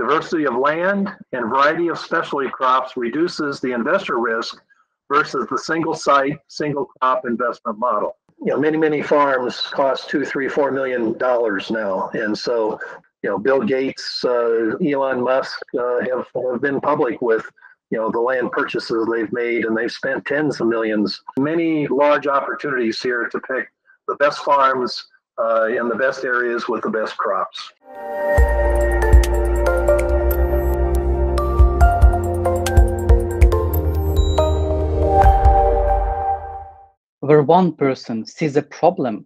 Diversity of land and variety of specialty crops reduces the investor risk versus the single site, single crop investment model. You know, many, many farms cost two, three, four million dollars now. And so, you know, Bill Gates, uh, Elon Musk uh, have, have been public with, you know, the land purchases they've made and they've spent tens of millions. Many large opportunities here to pick the best farms uh, in the best areas with the best crops. Where one person sees a problem,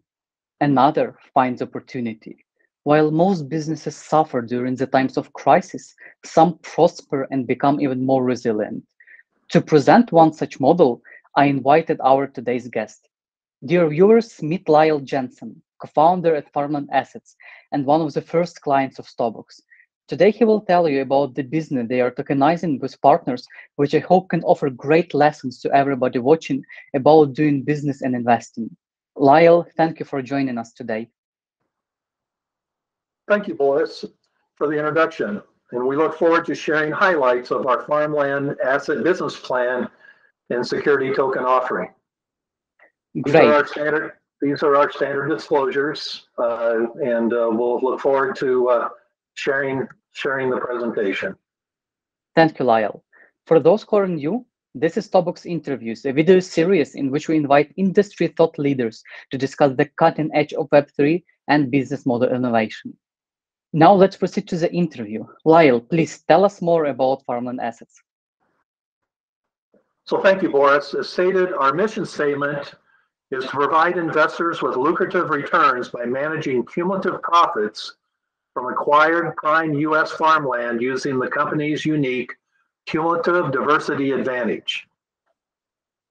another finds opportunity. While most businesses suffer during the times of crisis, some prosper and become even more resilient. To present one such model, I invited our today's guest. Dear viewers, meet Lyle Jensen, co-founder at Farmland Assets and one of the first clients of StoBox. Today, he will tell you about the business they are tokenizing with partners, which I hope can offer great lessons to everybody watching about doing business and investing. Lyle, thank you for joining us today. Thank you, Boris, for the introduction. And we look forward to sharing highlights of our farmland asset business plan and security token offering. These are our standard, these are our standard disclosures, uh, and uh, we'll look forward to uh, sharing sharing the presentation. Thank you, Lyle. For those who are new, this is StoBox Interviews, a video series in which we invite industry thought leaders to discuss the cutting edge of Web3 and business model innovation. Now let's proceed to the interview. Lyle, please tell us more about Farmland Assets. So thank you, Boris. As stated, our mission statement is to provide investors with lucrative returns by managing cumulative profits from acquired prime U.S. farmland using the company's unique cumulative diversity advantage.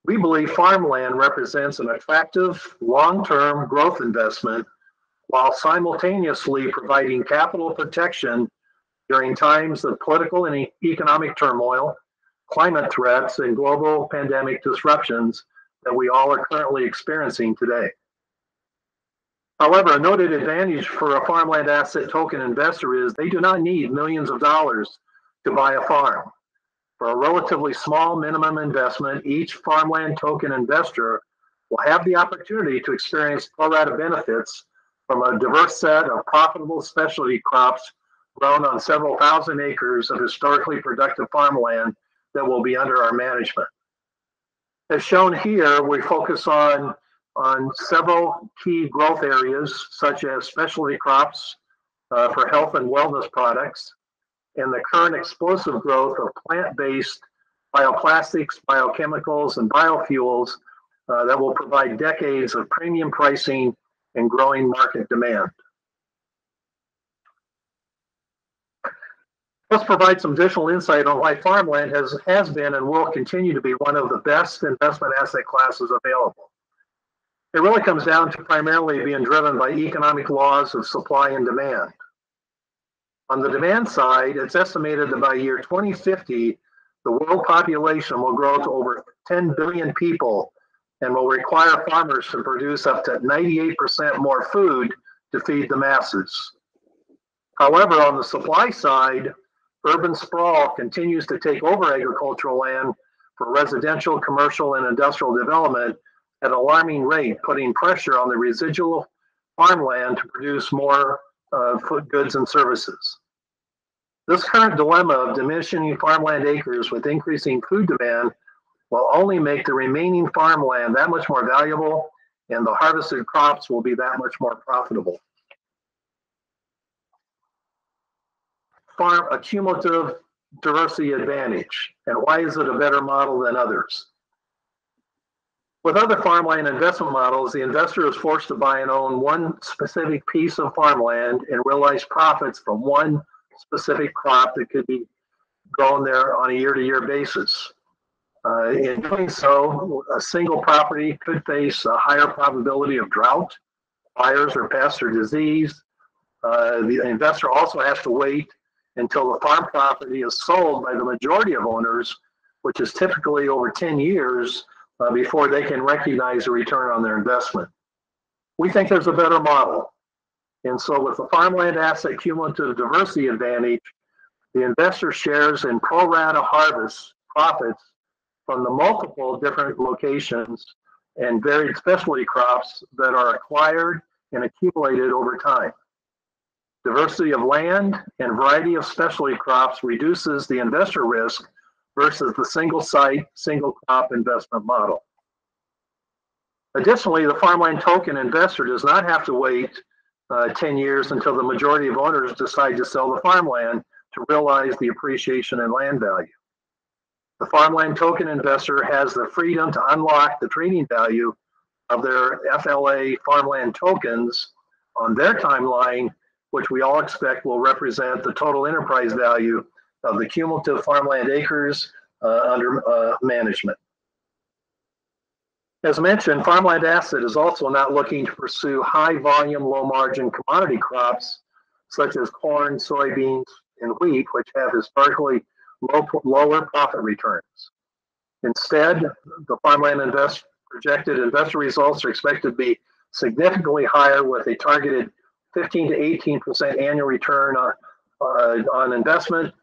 We believe farmland represents an attractive long-term growth investment while simultaneously providing capital protection during times of political and economic turmoil, climate threats, and global pandemic disruptions that we all are currently experiencing today. However, a noted advantage for a farmland asset token investor is they do not need millions of dollars to buy a farm. For a relatively small minimum investment, each farmland token investor will have the opportunity to experience pro rata benefits from a diverse set of profitable specialty crops grown on several thousand acres of historically productive farmland that will be under our management. As shown here, we focus on on several key growth areas, such as specialty crops uh, for health and wellness products, and the current explosive growth of plant-based bioplastics, biochemicals, and biofuels uh, that will provide decades of premium pricing and growing market demand. Let's provide some additional insight on why farmland has, has been and will continue to be one of the best investment asset classes available. It really comes down to primarily being driven by economic laws of supply and demand. On the demand side, it's estimated that by year 2050, the world population will grow to over 10 billion people and will require farmers to produce up to 98% more food to feed the masses. However, on the supply side, urban sprawl continues to take over agricultural land for residential, commercial, and industrial development at alarming rate, putting pressure on the residual farmland to produce more uh, food goods and services. This current dilemma of diminishing farmland acres with increasing food demand will only make the remaining farmland that much more valuable and the harvested crops will be that much more profitable. Farm a cumulative diversity advantage. And why is it a better model than others? With other farmland investment models, the investor is forced to buy and own one specific piece of farmland and realize profits from one specific crop that could be grown there on a year-to-year basis. Uh, in doing so, a single property could face a higher probability of drought, fires or pests or disease. Uh, the investor also has to wait until the farm property is sold by the majority of owners, which is typically over 10 years uh, before they can recognize a return on their investment. We think there's a better model. And so with the farmland asset cumulative diversity advantage, The investor shares in pro rata harvest profits from the multiple different locations and varied specialty crops that are acquired and accumulated over time. Diversity of land and variety of specialty crops reduces the investor risk versus the single site, single crop investment model. Additionally, the farmland token investor does not have to wait uh, 10 years until the majority of owners decide to sell the farmland to realize the appreciation in land value. The farmland token investor has the freedom to unlock the trading value of their FLA farmland tokens on their timeline, which we all expect will represent the total enterprise value of the cumulative farmland acres uh, under uh, management. As mentioned, farmland asset is also not looking to pursue high volume, low margin commodity crops such as corn, soybeans, and wheat, which have historically low, lower profit returns. Instead, the farmland invest, projected investor results are expected to be significantly higher with a targeted 15 to 18% annual return on, uh, on investment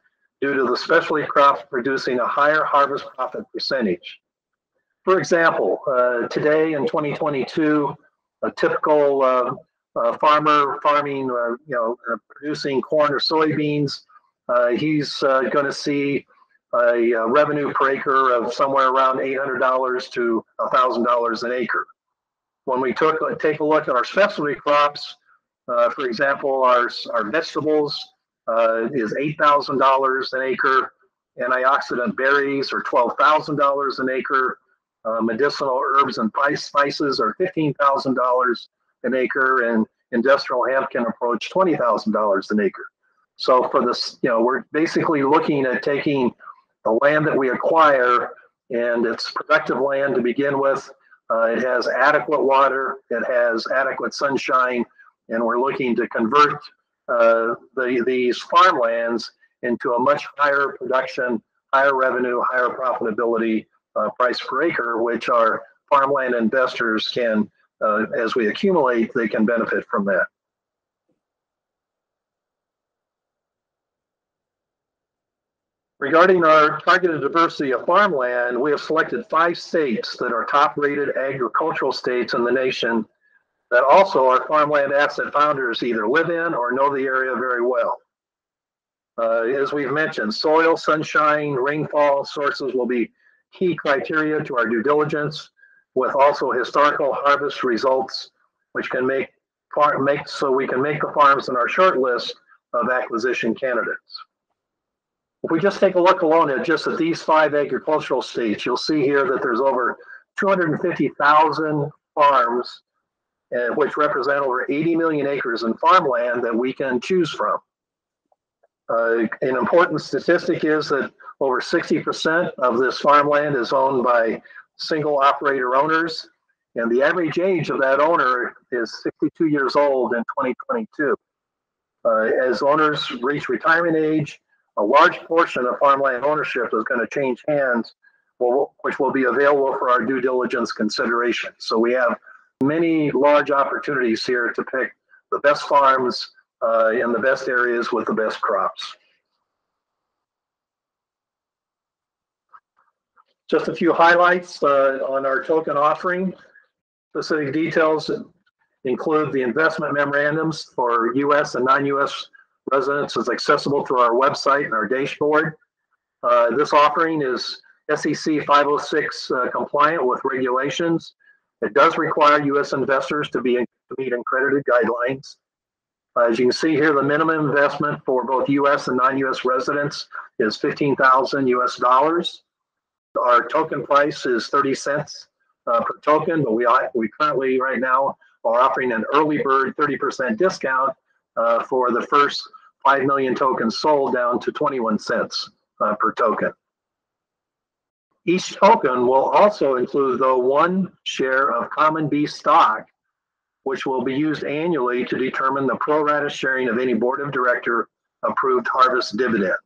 due to the specialty crops producing a higher harvest profit percentage. For example, uh, today in 2022, a typical uh, uh, farmer farming, uh, you know, uh, producing corn or soybeans, uh, he's going to see a, a, revenue per acre of somewhere around $800 to $1,000 an acre. When we took take a look at our specialty crops, for example, our, our vegetables is $8,000 an acre, antioxidant berries are $12,000 an acre, uh, medicinal herbs and spices are $15,000 an acre, and industrial hemp can approach $20,000 an acre. So for this, you know, we're basically looking at taking the land that we acquire and it's productive land to begin with. Uh, it has adequate water, it has adequate sunshine, and we're looking to convert uh, the, these farmlands into a much higher production, higher revenue, higher profitability uh, price per acre, which our farmland investors can, uh, as we accumulate, they can benefit from that. Regarding our targeted diversity of farmland, we have selected five states that are top rated agricultural states in the nation that also our farmland asset founders either live in or know the area very well. Uh, as we've mentioned, soil, sunshine, rainfall sources will be key criteria to our due diligence with also historical harvest results, which can make farm make so we can make the farms in our short list of acquisition candidates. If we just take a look alone at just at these five agricultural states, you'll see here that there's over 250,000 farms, uh, which represent over 80 million acres in farmland that we can choose from. Uh, an important statistic is that over 60% of this farmland is owned by single operator owners, and the average age of that owner is 62 years old in 2022. Uh, as owners reach retirement age, a large portion of farmland ownership is going to change hands, which will be available for our due diligence consideration. So we have many large opportunities here to pick the best farms uh, in the best areas with the best crops. Just a few highlights uh, on our token offering. Specific details include the investment memorandums for U.S. and non-U.S. residents is accessible through our website and our dashboard. Uh, this offering is SEC 506 uh, compliant with regulations. It does require U.S. investors to be to meet accredited guidelines. as you can see here, the minimum investment for both U.S. and non-U.S. residents is 15,000 U.S. dollars. Our token price is 30 cents uh, per token, but we, we currently right now are offering an early bird 30% discount uh, for the first 5 million tokens sold down to 21 cents uh, per token. Each token will also include the one share of common B stock, which will be used annually to determine the pro rata sharing of any board of director approved harvest dividend.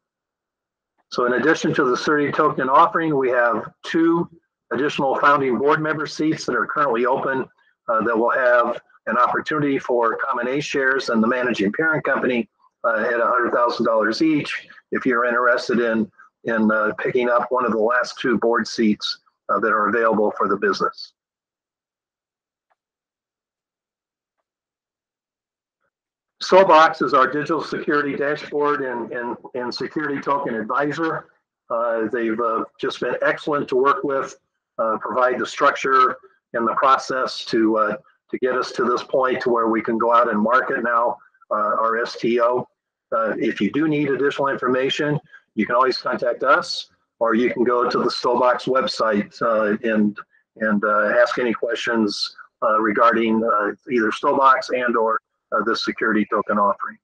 So in addition to the 30 token offering, we have two additional founding board member seats that are currently open uh, that will have an opportunity for common A shares and the managing parent company uh, at $100,000 each. If you're interested in in uh, picking up one of the last two board seats uh, that are available for the business. StoBox is our digital security dashboard and, and, and security token advisor. Uh, they've uh, just been excellent to work with, uh, provide the structure and the process to uh, to get us to this point to where we can go out and market now our STO. If you do need additional information, you can always contact us, or you can go to the StoBox website uh, and and uh, ask any questions uh, regarding either StoBox and or the security token offering.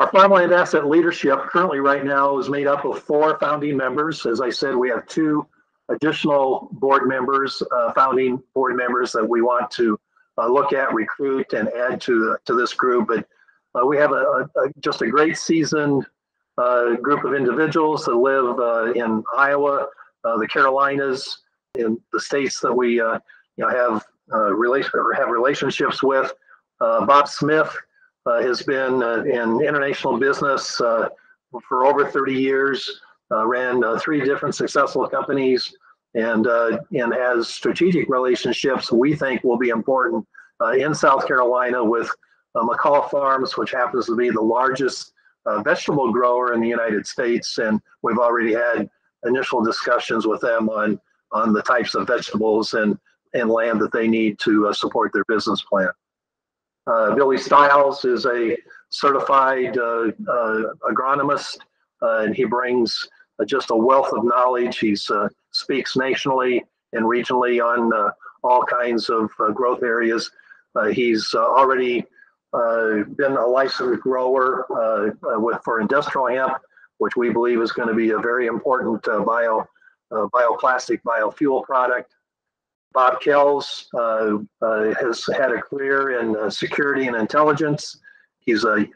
Our farmland asset leadership currently right now is made up of four founding members. As I said, we have two additional board members, uh, founding board members that we want to uh, look at, recruit, and add to to this group. But uh, we have a, a, just a great seasoned uh, group of individuals that live uh, in Iowa, uh, the Carolinas, in the states that we you know have relation or have relationships with. Bob Smith uh, has been uh, in international business uh, for over 30 years, ran three different successful companies, and, and has strategic relationships we think will be important in South Carolina with McCall Farms, which happens to be the largest uh, vegetable grower in the United States, and we've already had initial discussions with them on on the types of vegetables and and land that they need to uh, support their business plan. Uh, Billy Stiles is a certified uh, uh, agronomist, and he brings just a wealth of knowledge. He speaks nationally and regionally on all kinds of growth areas. he's already been a licensed grower with for industrial hemp, which we believe is going to be a very important bio bioplastic biofuel product. Bob Kells uh, uh, has had a career in uh, security and intelligence. He's a,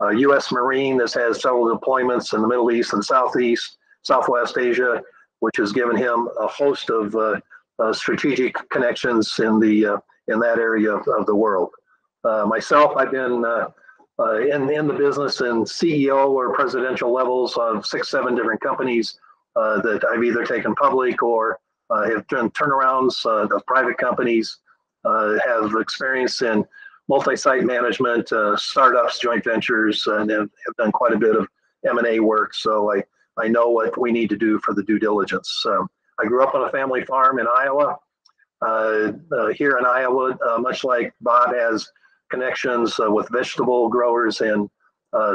a, U.S. Marine that had several deployments in the Middle East and Southeast, Southwest Asia, which has given him a host of uh, uh, strategic connections in the uh, in that area of, of the world. Myself, I've been in in the business in CEO or presidential levels of six, seven different companies that I've either taken public or uh, have done turnarounds uh, of private companies, uh, have experience in multi-site management, startups, joint ventures, and have, have done quite a bit of M&A work. So I, I know what we need to do for the due diligence. I grew up on a family farm in Iowa. Uh, uh, here in Iowa, uh, much like Bob has connections with vegetable growers in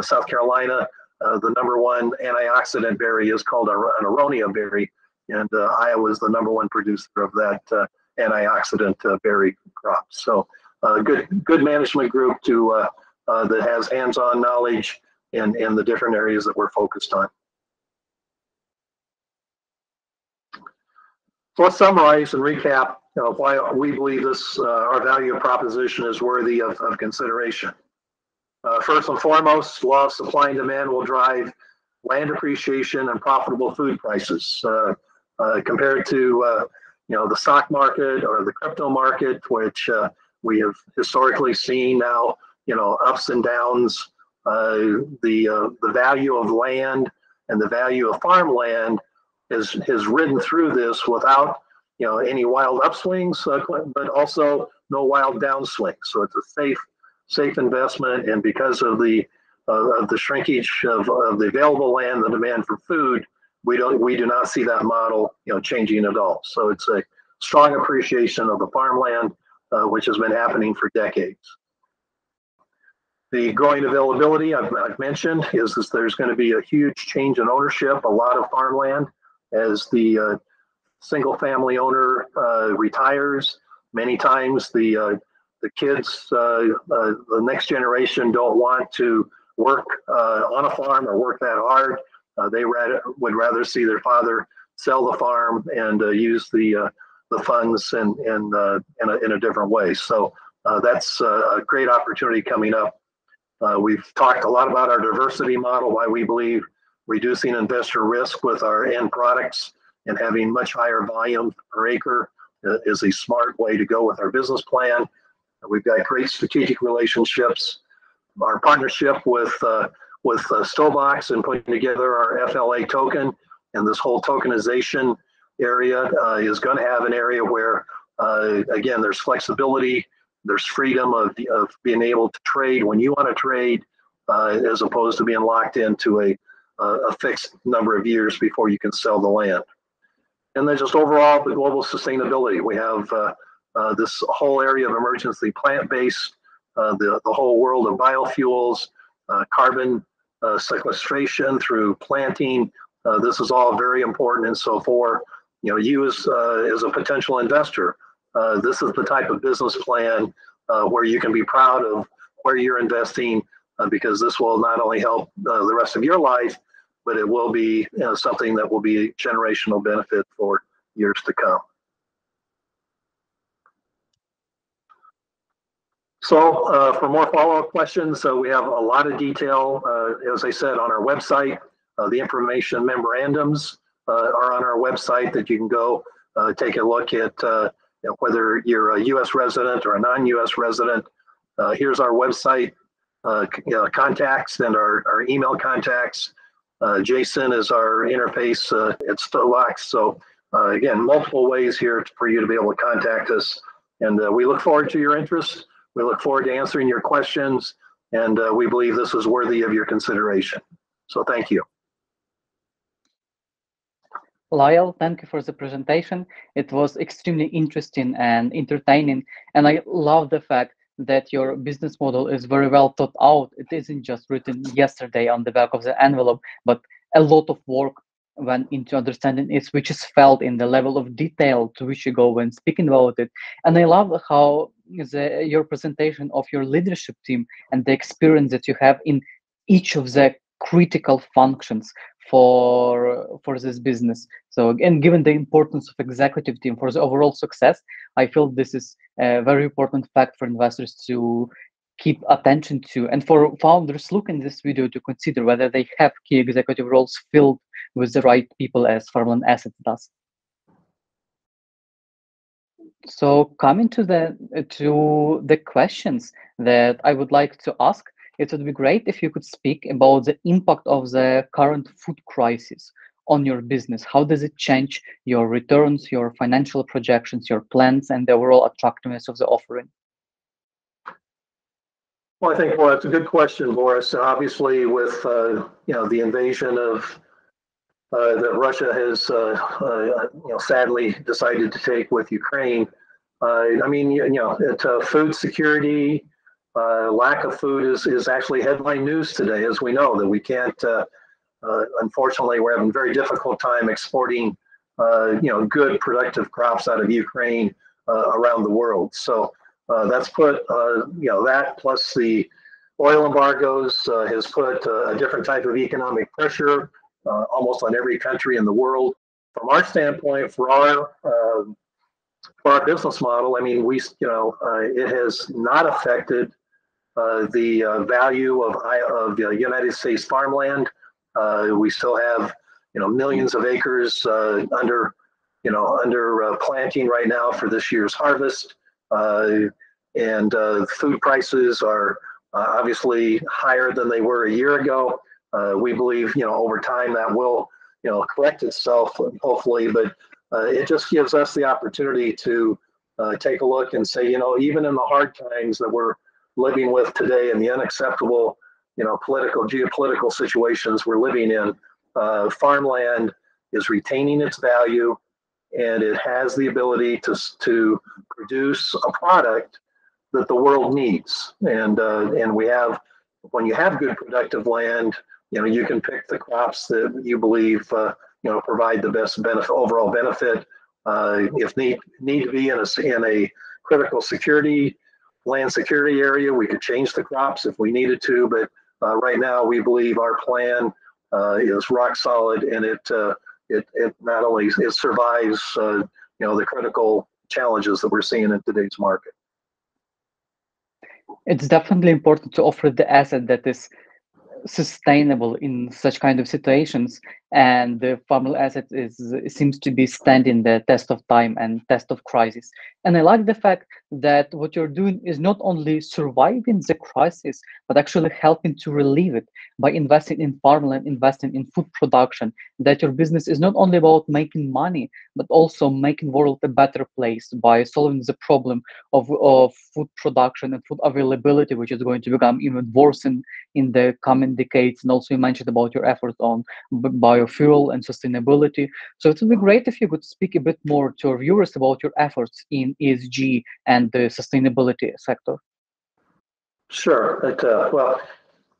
South Carolina, the number one antioxidant berry is called an aronia berry, and uh, Iowa is the number one producer of that uh, antioxidant uh, berry crop. So, good good management group to that has hands-on knowledge in in the different areas that we're focused on. So let's summarize and recap you know, why we believe this uh, our value proposition is worthy of, of consideration. Uh, first and foremost, law of supply and demand will drive land appreciation and profitable food prices. Uh, uh, compared to uh, you know the stock market or the crypto market, which uh, we have historically seen now you know ups and downs. the the value of land and the value of farmland has has ridden through this without you know any wild upswings, but also no wild downswings. So it's a safe safe investment, and because of the uh, of the shrinkage of, of the available land, the demand for food, we don't we do not see that model you know changing at all. So it's a strong appreciation of the farmland, uh, which has been happening for decades. The growing availability I've, I've mentioned is, is there's going to be a huge change in ownership, a lot of farmland as the uh, single family owner uh, retires. Many times the uh, the kids, uh, uh, the next generation don't want to work on a farm or work that hard. Uh, they would rather see their father sell the farm and uh, use the uh, the funds in in, uh, in, a, in a different way. So uh, that's a great opportunity coming up. we've talked a lot about our diversity model, why we believe reducing investor risk with our end products and having much higher volume per acre is a smart way to go with our business plan. We've got great strategic relationships. Our partnership with uh, with uh, and putting together our FLA token and this whole tokenization area uh, is going to have an area where, uh, again, there's flexibility, there's freedom of, of being able to trade when you want to trade, uh, as opposed to being locked into a, a fixed number of years before you can sell the land. And then just overall, the global sustainability. We have uh, uh, this whole area of emergency plant-based, uh, the, the whole world of biofuels, carbon sequestration through planting. this is all very important. And so for you know, you as, as a potential investor, this is the type of business plan where you can be proud of where you're investing uh, because this will not only help uh, the rest of your life, but it will be you know, something that will be generational benefit for years to come. So uh, for more follow-up questions, so we have a lot of detail, uh, as I said, on our website. Uh, the information memorandums uh, are on our website that you can go uh, take a look at you know, whether you're a U.S. resident or a non-U.S. resident. here's our website you know, contacts and our, our email contacts. Uh, Jason is our interface uh, at Stobox. So uh, again, multiple ways here for you to be able to contact us. And we look forward to your interest. We look forward to answering your questions, and uh, we believe this is worthy of your consideration. So thank you. Lyle, thank you for the presentation. It was extremely interesting and entertaining. And I love the fact that your business model is very well thought out. It isn't just written yesterday on the back of the envelope, but a lot of work went into understanding it, which is felt in the level of detail to which you go when speaking about it. And I love how the, your presentation of your leadership team and the experience that you have in each of the critical functions for for this business. So again given the importance of executive team for the overall success i feel this is a very important fact for investors to keep attention to. And for founders look in this video to consider whether they have key executive roles filled with the right people as farmland assets does. So coming to the to the questions that i would like to ask it would be great if you could speak about the impact of the current food crisis on your business how does it change your returns your financial projections your plans and the overall attractiveness of the offering well, I think well, that's a good question, Boris. Obviously, with uh, you know the invasion of uh, that Russia has uh, uh you know sadly decided to take with Ukraine, uh, I mean you, know it, uh, food security, lack of food is is actually headline news today, as we know that we can't. unfortunately, we're having a very difficult time exporting you know good productive crops out of Ukraine around the world. So. Uh, that's put, uh, you know, that plus the oil embargoes uh, has put a different type of economic pressure almost on every country in the world. From our standpoint, for our um, for our business model, I mean, we, you know, it has not affected uh, the uh, value of, of uh, United States farmland. we still have, you know, millions of acres under, you know, under planting right now for this year's harvest. Uh, and uh, food prices are uh, obviously higher than they were a year ago. Uh, we believe, you know, over time that will, you know, correct itself, hopefully. But it just gives us the opportunity to take a look and say, you know, even in the hard times that we're living with today and the unacceptable, you know, political, geopolitical situations we're living in, uh, farmland is retaining its value and it has the ability to, to produce a product that the world needs. And uh, and we have when you have good productive land, you know you can pick the crops that you believe uh, you know provide the best benefit overall benefit. Uh, if need need to be in a in a critical security land security area, we could change the crops if we needed to. But uh, right now, we believe our plan uh, is rock solid, and it uh, it it not only it survives you know the critical challenges that we're seeing in today's market it's definitely important to offer the asset that is sustainable in such kind of situations and the farmland asset is seems to be standing the test of time and test of crisis. And I like the fact that what you're doing is not only surviving the crisis, but actually helping to relieve it by investing in farmland, investing in food production. That your business is not only about making money, but also making world a better place by solving the problem of, of food production and food availability, which is going to become even worse in, in the coming decades. And also you mentioned about your efforts on biofuel and sustainability. So it would be great if you could speak a bit more to our viewers about your efforts in ESG and the sustainability sector. Sure. Uh, well,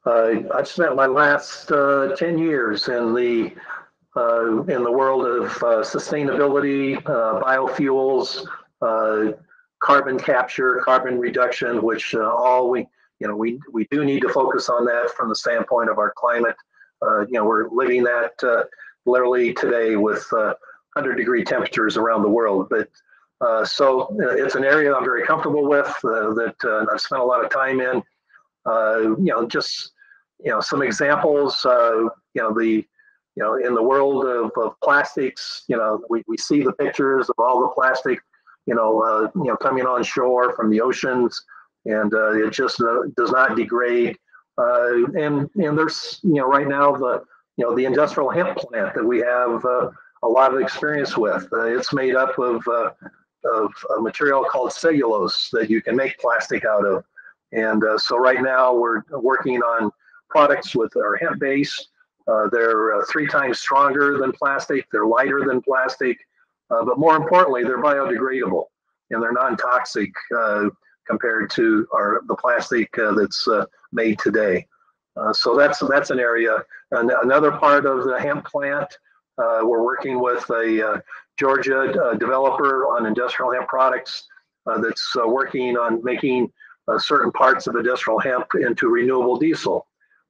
uh, I've spent my last uh, 10 years in the uh, in the world of uh, sustainability, uh, biofuels, carbon capture, carbon reduction, which all we you know we we do need to focus on that from the standpoint of our climate. Uh, you know, we're living that uh, literally today with uh, 100 degree temperatures around the world, but uh, so it's an area I'm very comfortable with uh, that uh, I've spent a lot of time in. you know, just you know some examples. you know the you know in the world of, of plastics. You know we, we see the pictures of all the plastic. You know you know coming on shore from the oceans, and it just does not degrade. And and there's you know right now the you know the industrial hemp plant that we have a lot of experience with. Uh, it's made up of uh, of a material called cellulose that you can make plastic out of. And uh, so right now we're working on products with our hemp base. Uh, they're uh, three times stronger than plastic. They're lighter than plastic, uh, but more importantly, they're biodegradable and they're non-toxic uh, compared to our the plastic uh, that's uh, made today. Uh, so that's that's an area. And another part of the hemp plant, uh, we're working with a Georgia uh, developer on industrial hemp products uh, that's uh, working on making certain parts of industrial hemp into renewable diesel.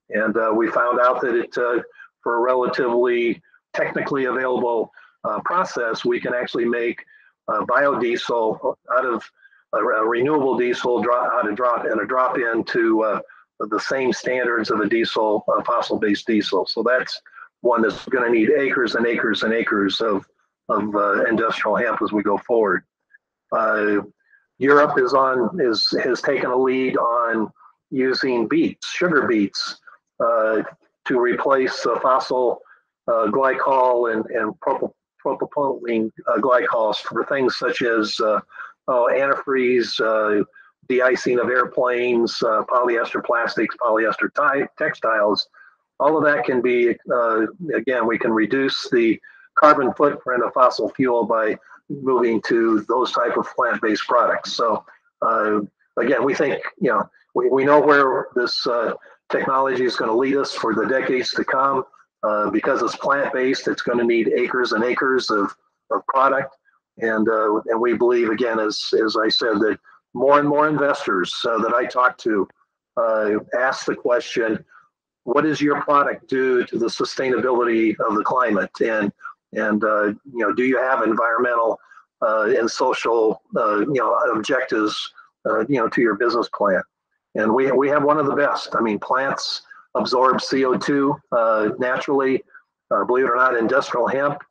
And we found out that it, for a relatively technically available process, we can actually make biodiesel out of a, a renewable diesel drop out of drop and a drop into uh, the same standards of a diesel, fossil-based diesel. So that's one that's going to need acres and acres and acres of of uh, industrial hemp as we go forward. Uh, Europe is on is has taken a lead on using beets, sugar beets, uh, to replace fossil uh, glycol and and propylene uh, glycols for things such as uh, oh, antifreeze, de-icing of airplanes, polyester plastics, polyester textiles. All of that can be again we can reduce the carbon footprint of fossil fuel by moving to those type of plant-based products. So uh, again, we think, you know, we, we know where this uh, technology is going to lead us for the decades to come. Uh, because it's plant-based, it's going to need acres and acres of, of product. And, uh, and we believe, again, as, as I said, that more and more investors uh, that I talk to uh, ask the question, what does your product do to the sustainability of the climate? And and uh, you know, do you have environmental uh, and social uh, you know objectives you know to your business plan? And we we have one of the best. I mean, plants absorb CO2 naturally. believe it or not, industrial hemp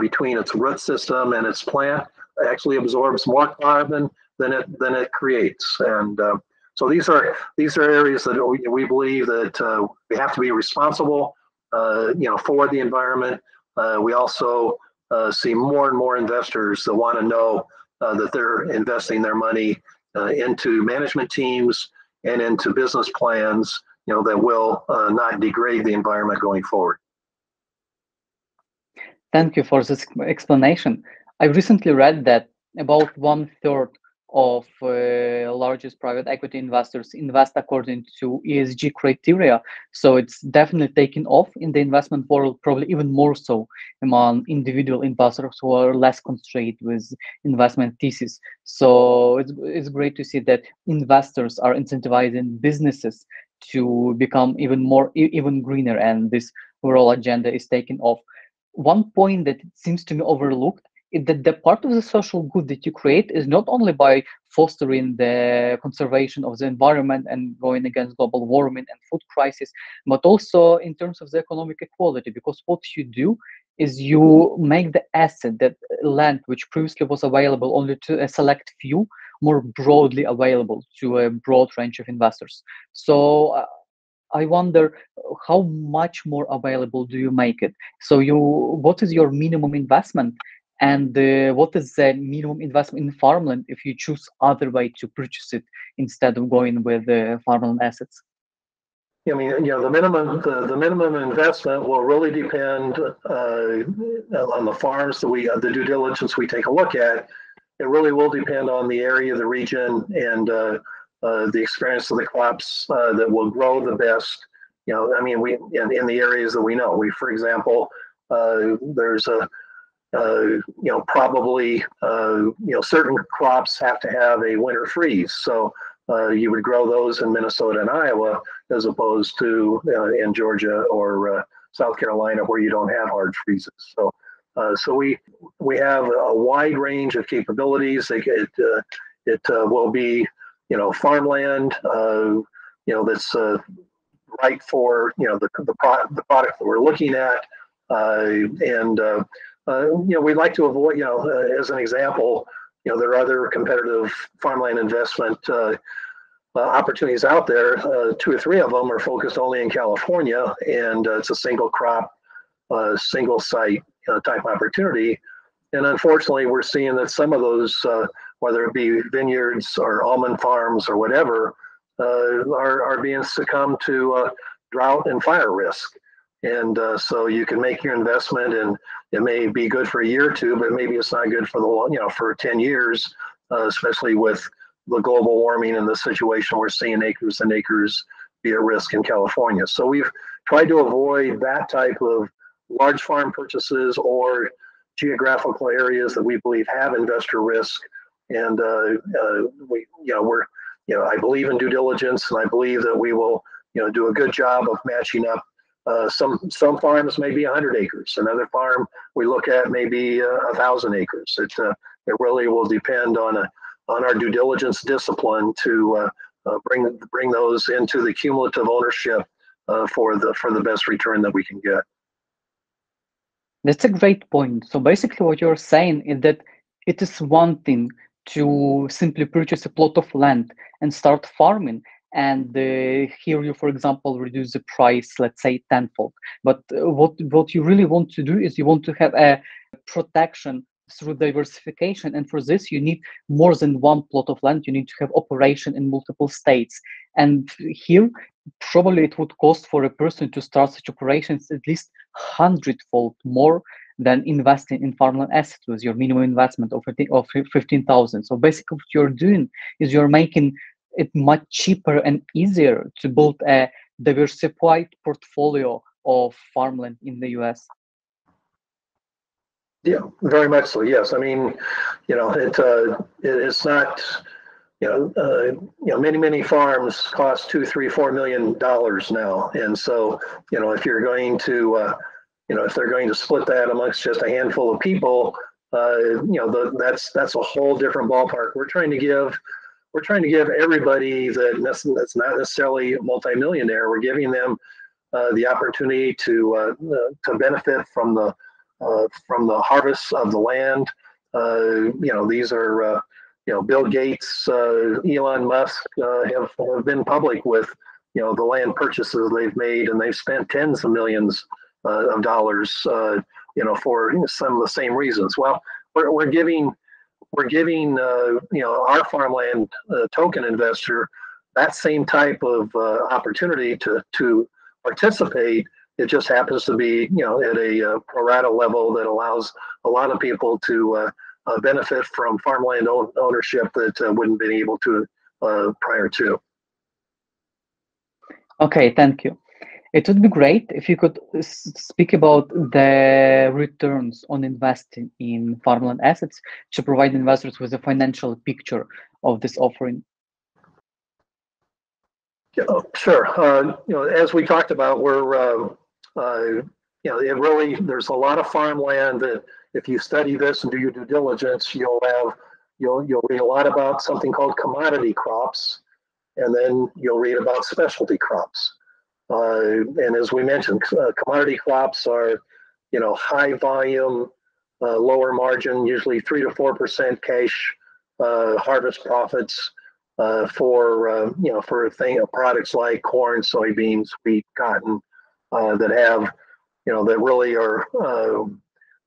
between its root system and its plant actually absorbs more carbon than it than it creates. And uh, so these are these are areas that we, we believe that uh, we have to be responsible, uh, you know, for the environment, uh, we also uh, see more and more investors that want to know uh, that they're investing their money into management teams and into business plans, you know, that will not degrade the environment going forward. Thank you for this explanation. I recently read that about one third of uh, largest private equity investors invest according to ESG criteria. So it's definitely taking off in the investment world, probably even more so among individual investors who are less constrained with investment thesis. So it's, it's great to see that investors are incentivizing businesses to become even more, even greener, and this overall agenda is taking off. One point that seems to me overlooked is that the part of the social good that you create is not only by fostering the conservation of the environment and going against global warming and food crisis, but also in terms of the economic equality, because what you do is you make the asset, that land which previously was available only to a select few, more broadly available to a broad range of investors. So uh, I wonder how much more available do you make it? So you, what is your minimum investment and uh, what is the minimum investment in farmland if you choose other way to purchase it instead of going with uh, farmland assets I mean, you know, the minimum the, the minimum investment will really depend uh, on the farms that we uh, the due diligence we take a look at. It really will depend on the area, the region, and uh, the experience of the crops uh, that will grow the best. You know, I mean, we in, in the areas that we know. We, for example, uh, there's a uh, you know, probably, uh, you know, certain crops have to have a winter freeze. So you would grow those in Minnesota and Iowa as opposed to in Georgia or South Carolina where you don't have hard freezes. So, so we we have a wide range of capabilities. It it, it will be, you know, farmland, you know, that's right for you know the the, pro- the product that we're looking at, and uh, you know, we'd like to avoid, you know, uh, as an example, you know, there are other competitive farmland investment uh, uh opportunities out there. Uh, two or three of them are focused only in California, and uh, it's a single crop, single site type opportunity. And unfortunately, we're seeing that some of those, whether it be vineyards or almond farms or whatever, uh, are, are being succumbed to uh, drought and fire risk. And uh, so you can make your investment and it may be good for a year or two, but maybe it's not good for the you know, for 10 years, uh, especially with the global warming and the situation we're seeing acres and acres be at risk in California. So we've tried to avoid that type of large farm purchases or geographical areas that we believe have investor risk. And uh, uh, we, you know, we're, you know, I believe in due diligence, and I believe that we will, you know, do a good job of matching up uh, some some farms may be 100 acres. Another farm we look at may be uh, a thousand acres. It uh, it really will depend on a on our due diligence discipline to uh, uh, bring bring those into the cumulative ownership for the for the best return that we can get. That's a great point. So basically, what you're saying is that it is one thing to simply purchase a plot of land and start farming and uh, here you for example reduce the price let's say tenfold. But uh, what what you really want to do is you want to have a protection through diversification. And for this you need more than one plot of land. You need to have operation in multiple states. And here probably it would cost for a person to start such operations at least hundredfold more than investing in farmland assets with your minimum investment of 15,000. So basically what you're doing is you're making it much cheaper and easier to build a diversified portfolio of farmland in the US. Yeah, very much so. Yes, I mean, you know, it, uh, it it's not, you know, uh, you know, many many farms cost two, three, four million dollars now, and so you know, if you're going to, uh, you know, if they're going to split that amongst just a handful of people, uh, you know, the, that's that's a whole different ballpark. We're trying to give we're trying to give everybody that that's not necessarily a multimillionaire. We're giving them uh, the opportunity to uh, uh, to benefit from the uh, from the harvest of the land. Uh, you know, these are you know Bill Gates, Elon Musk have have been public with you know the land purchases they've made, and they've spent tens of millions of dollars. you know, for some of the same reasons. Well, we're we're giving we're giving uh, you know our farmland uh, token investor that same type of uh, opportunity to to participate. It just happens to be you know at a uh, pro rata level that allows a lot of people to uh, uh, benefit from farmland ownership that wouldn't been able to prior to. Okay, thank you. It would be great if you could speak about the returns on investing in farmland assets to provide investors with a financial picture of this offering. Oh, sure. Uh, you know, as we talked about, we're uh, uh, you know, it really there's a lot of farmland that if you study this and do your due diligence, you'll have you'll you'll read a lot about something called commodity crops, and then you'll read about specialty crops. Uh, and as we mentioned, uh, commodity crops are, you know, high volume, uh, lower margin, usually three to four percent cash uh, harvest profits uh, for uh, you know for thing products like corn, soybeans, wheat, cotton that have you know that really are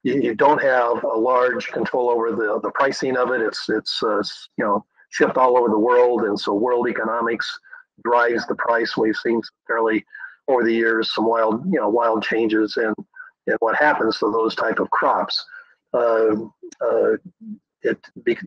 you, you, don't have a large control over the the pricing of it. It's it's you know shipped all over the world, and so world economics drives the price. We've seen fairly over the years some wild you know wild changes in in what happens to those type of crops. Uh, uh, it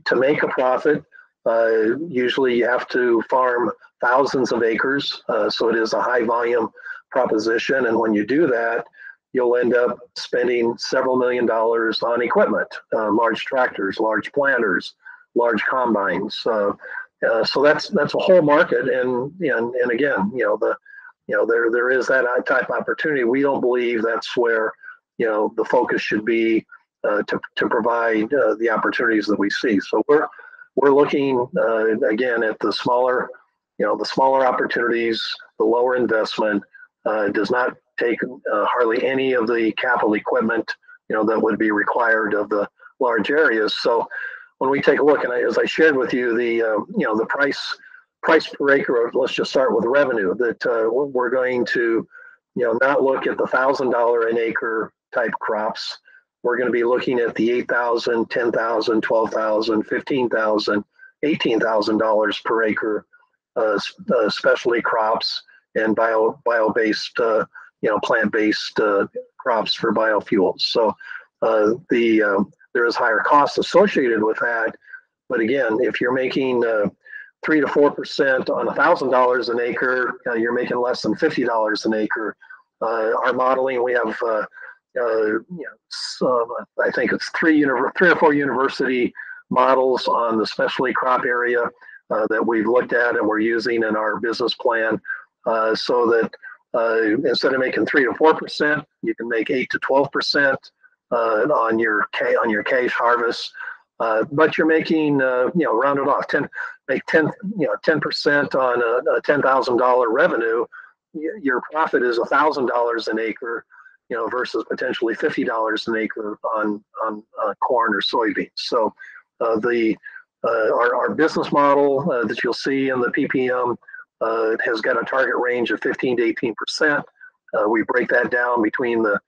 to make a profit. Uh, usually, you have to farm thousands of acres, uh, so it is a high volume proposition. And when you do that, you'll end up spending several million dollars on equipment, uh, large tractors, large planters, large combines. Uh, so that's that's a whole market, and and and again, you know the you know there there is that type of opportunity. We don't believe that's where you know the focus should be uh, to, to provide uh, the opportunities that we see. So we're we're looking uh, again at the smaller, you know, the smaller opportunities, the lower investment. does not take hardly any of the capital equipment, you know, that would be required of the large areas. So when we take a look, and I, as I shared with you, the you know the price price per acre. Let's just start with revenue. That uh, we're going to, you know, not look at the thousand dollar an acre type crops we're going to be looking at the 8,000, 10,000, 12,000, 15,000, 18,000 dollars per acre uh, uh, specialty crops and bio bio based uh, you know plant based uh, crops for biofuels. So uh, the um, there is higher costs associated with that, but again, if you're making uh, three to four percent on a thousand dollars an acre, you're making less than fifty dollars an acre. our modeling, we have uh, you know, some, I think it's three, three or four university models on the specialty crop area uh, that we've looked at and we're using in our business plan. Uh, so that uh, instead of making three to four percent, you can make eight to twelve percent. uh, on your on your cash harvest. Uh, but you're making, you know, round it off, ten, make ten, you know, ten percent on a, a ten thousand dollar revenue. Your profit is a thousand dollars an acre you know, versus potentially fifty dollars an acre on on uh, corn or soybeans. So uh, the uh, our, our business model uh, that you'll see in the PPM uh, has got a target range of 15 to 18 percent. Uh, we break that down between the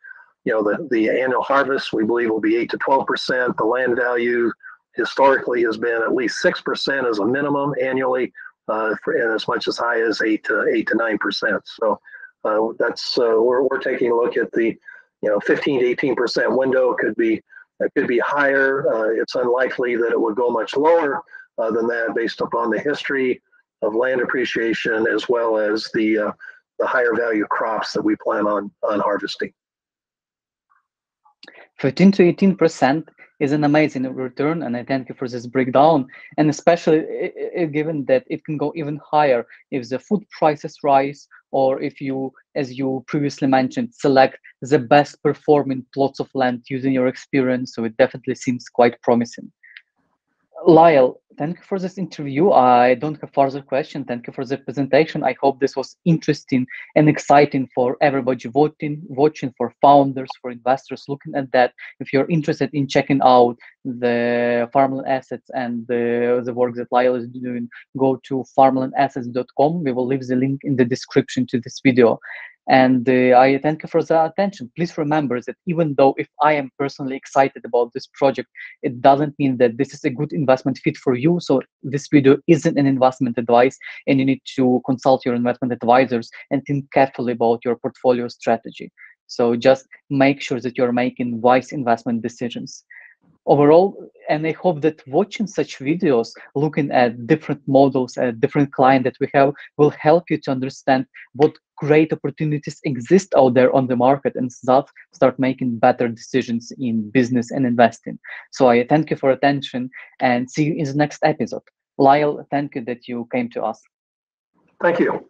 you know the, the annual harvest we believe will be 8 to 12 percent. The land value historically has been at least six percent as a minimum annually, for, and as much as high as eight to eight to nine percent. So uh, that's uh, we're, we're taking a look at the you know 15 to 18 percent window could be it could be higher. Uh, it's unlikely that it would go much lower uh, than that based upon the history of land appreciation as well as the uh, the higher value crops that we plan on on harvesting. 15 to 18 percent is an amazing return and i thank you for this breakdown. And especially given that it can go even higher if the food prices rise or if you as you previously mentioned select the best performing plots of land using your experience. So it definitely seems quite promising Lyle, thank you for this interview. I don't have further questions. Thank you for the presentation. I hope this was interesting and exciting for everybody voting, watching, for founders, for investors looking at that. If you're interested in checking out the farmland assets and the, the work that Lyle is doing, go to farmlandassets.com. We will leave the link in the description to this video. And uh, I thank you for the attention. Please remember that even though if I am personally excited about this project, it doesn't mean that this is a good investment fit for you. So this video isn't an investment advice and you need to consult your investment advisors and think carefully about your portfolio strategy. So just make sure that you're making wise investment decisions overall and i hope that watching such videos looking at different models at different client that we have will help you to understand what great opportunities exist out there on the market and thus start making better decisions in business and investing. So i thank you for attention and see you in the next episode. Lyle thank you that you came to us. Thank you